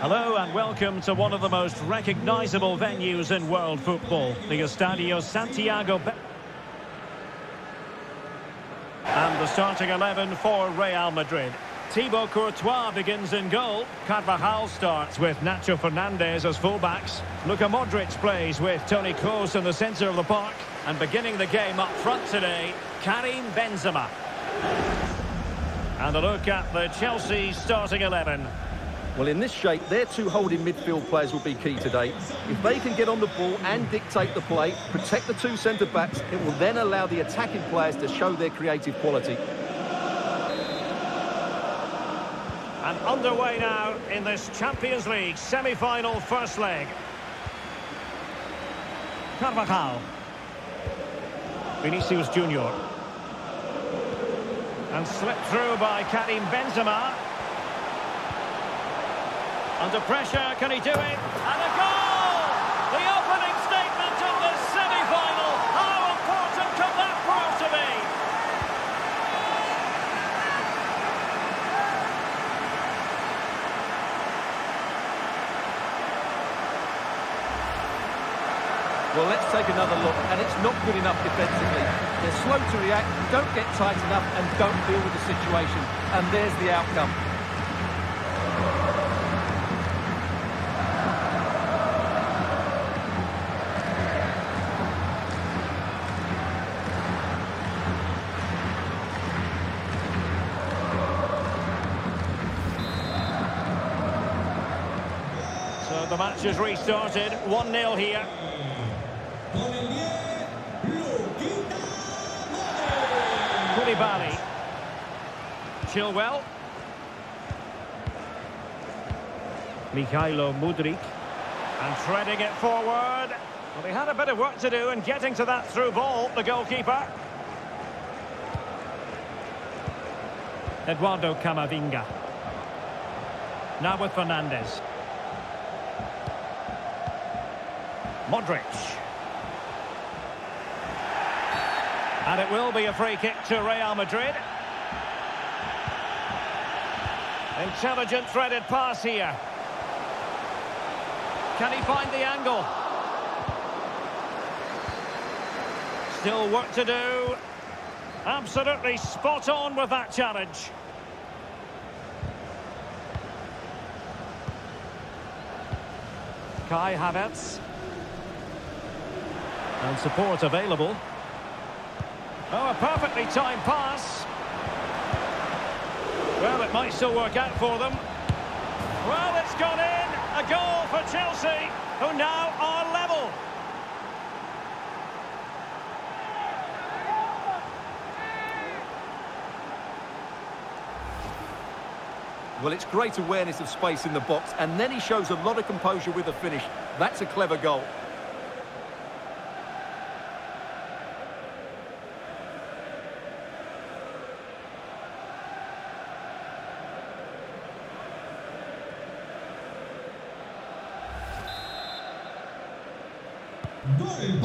Hello and welcome to one of the most recognisable venues in world football, the Estadio Santiago. Be and the starting 11 for Real Madrid. Thibaut Courtois begins in goal. Carvajal starts with Nacho Fernandez as fullbacks. Luka Modric plays with Toni Kroos in the centre of the park. And beginning the game up front today, Karim Benzema. And a look at the Chelsea starting 11. Well, in this shape, their two holding midfield players will be key today. If they can get on the ball and dictate the play, protect the two centre-backs, it will then allow the attacking players to show their creative quality. And underway now in this Champions League semi-final first leg. Carvajal. Vinicius Junior. And slipped through by Karim Benzema. Under pressure, can he do it? And a goal! The opening statement of the semi-final. How important can that prove to be? Well, let's take another look, and it's not good enough defensively. They're slow to react, don't get tight enough, and don't deal with the situation. And there's the outcome. Match has restarted. 1-0 here. Koulibaly. Chilwell. Mykhailo Mudryk. And threading it forward. Well, he had a bit of work to do in getting to that through ball, the goalkeeper. Eduardo Camavinga. Now with Fernandez. Modric. And it will be a free kick to Real Madrid. Intelligent threaded pass here. Can he find the angle? Still work to do. Absolutely spot on with that challenge. Kai Havertz. And support available. Oh, a perfectly timed pass. Well, it might still work out for them. Well, it's gone in. A goal for Chelsea, who now are level. Well, it's great awareness of space in the box, and then he shows a lot of composure with the finish. That's a clever goal.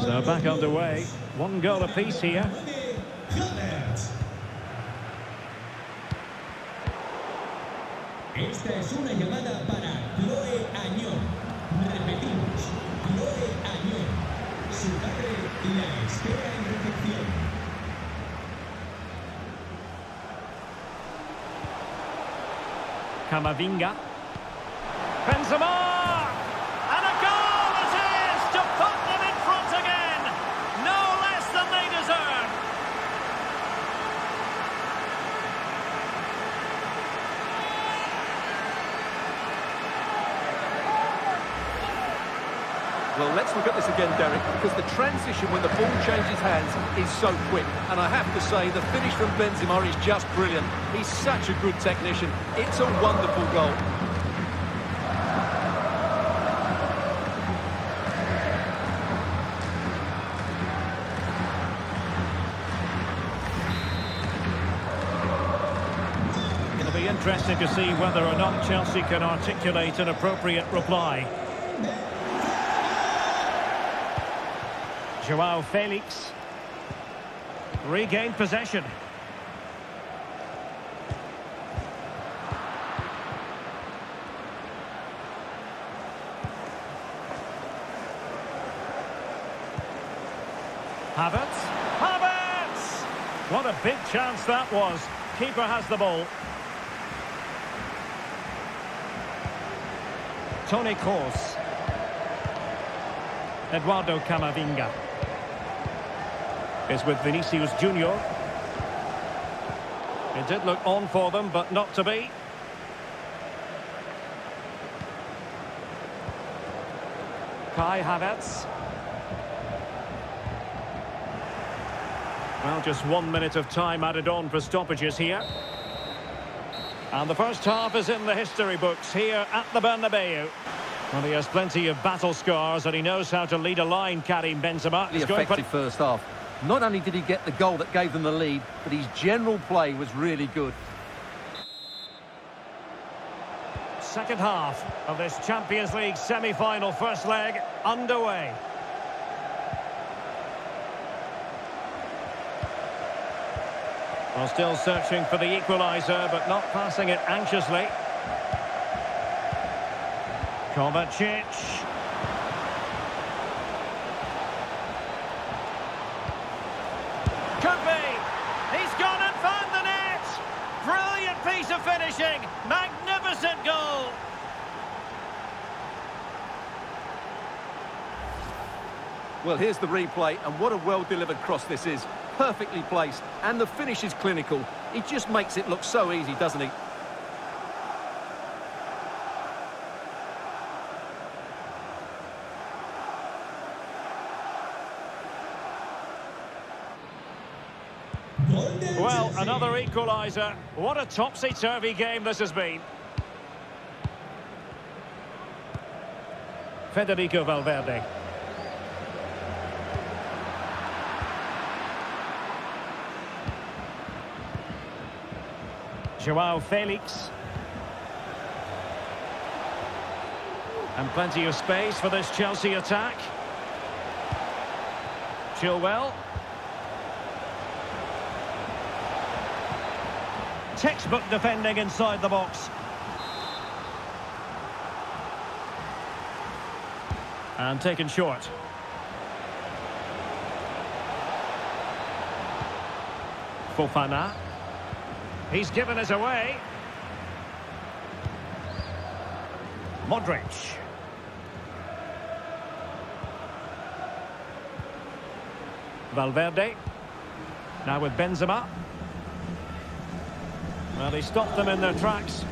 So back underway. One goal apiece here. Esta es una llamada para Chloe Añón. Repetimos, Chloe Añón. Su padre la espera en recepción. Camavinga. Benzema! And a goal it is to put them in front again. No less than they deserve. Well, let's look at this again, Derek, because the transition when the ball changes hands is so quick. And I have to say, the finish from Benzema is just brilliant. He's such a good technician. It's a wonderful goal. Interesting to see whether or not Chelsea can articulate an appropriate reply. Joao Felix. Regained possession. Havertz. Havertz! What a big chance that was. Keeper has the ball. Toni Kroos. Eduardo Camavinga. Is with Vinicius Junior. It did look on for them, but not to be. Kai Havertz. Well, just one minute of time added on for stoppages here. And the first half is in the history books here at the Bernabeu. Well, he has plenty of battle scars and he knows how to lead a line, Karim Benzema. The effective first half. Not only did he get the goal that gave them the lead, but his general play was really good. Second half of this Champions League semi-final first leg underway. Well, still searching for the equaliser, but not passing it anxiously. Kovacic. Could be. He's gone and found the net. Of finishing. Magnificent goal. Well, here's the replay, and what a well-delivered cross this is. Perfectly placed, and the finish is clinical. He just makes it look so easy, doesn't he? Well, another equaliser. What a topsy-turvy game this has been. Federico Valverde. Joao Felix. And plenty of space for this Chelsea attack. Chilwell. Textbook defending inside the box. And taken short. Fofana. He's given us away. Modric. Valverde. Now with Benzema. Well, they stopped them in their tracks.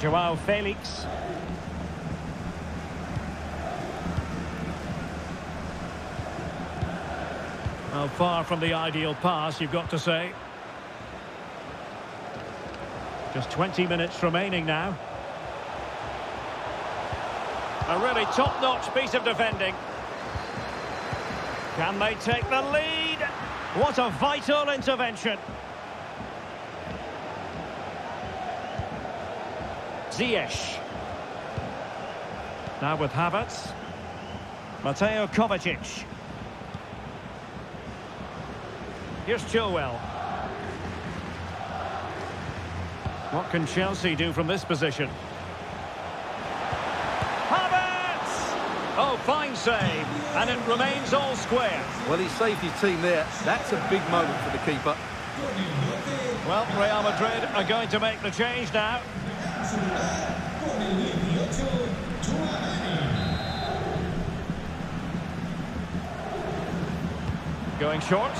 Joao Felix. Well, far from the ideal pass, you've got to say. Just 20 minutes remaining now. A really top-notch piece of defending. Can they take the lead? What a vital intervention. Ziyech. Now with Havertz. Mateo Kovacic. Here's Chilwell. What can Chelsea do from this position? Havertz! Oh, fine save. And it remains all square. Well, he saved his team there. That's a big moment for the keeper. Well, Real Madrid are going to make the change now. Going short.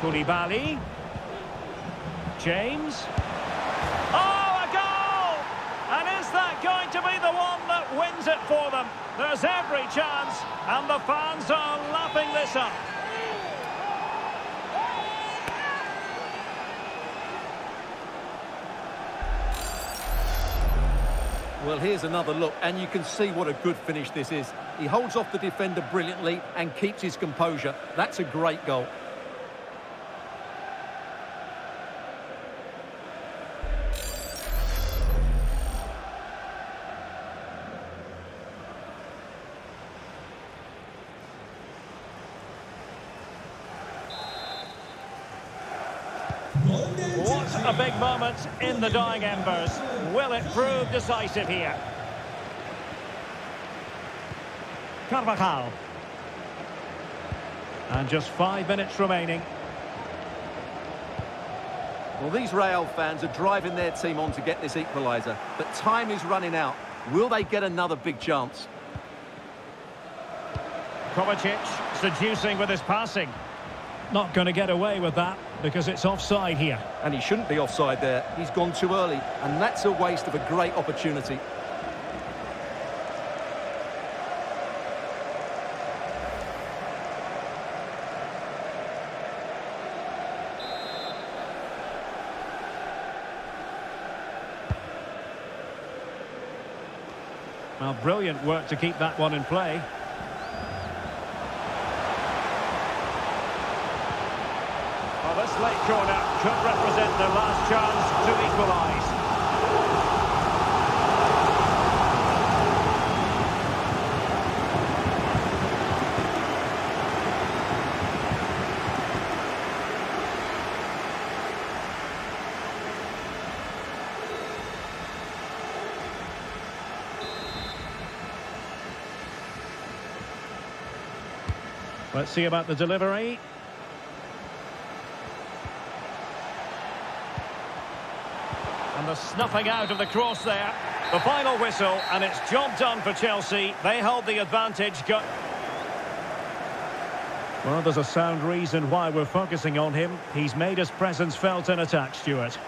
Koulibaly. James. Oh, a goal! And is that going to be the one that wins it for them? There's every chance, and the fans are lapping this up. Well, here's another look, and you can see what a good finish this is. He holds off the defender brilliantly and keeps his composure. That's a great goal. What a big moment in the dying embers. Will it prove decisive here? Carvajal. And just five minutes remaining. Well, these Real fans are driving their team on to get this equaliser, but time is running out. Will they get another big chance? Kovacic seducing with his passing. Not going to get away with that because it's offside here. And he shouldn't be offside there. He's gone too early, and that's a waste of a great opportunity. Well, brilliant work to keep that one in play. Well, this late corner could represent the last chance to equalise. Let's see about the delivery. And the snuffing out of the cross there. The final whistle, and it's job done for Chelsea. They hold the advantage. Go well, there's a sound reason why we're focusing on him. He's made his presence felt in attack, Stuart.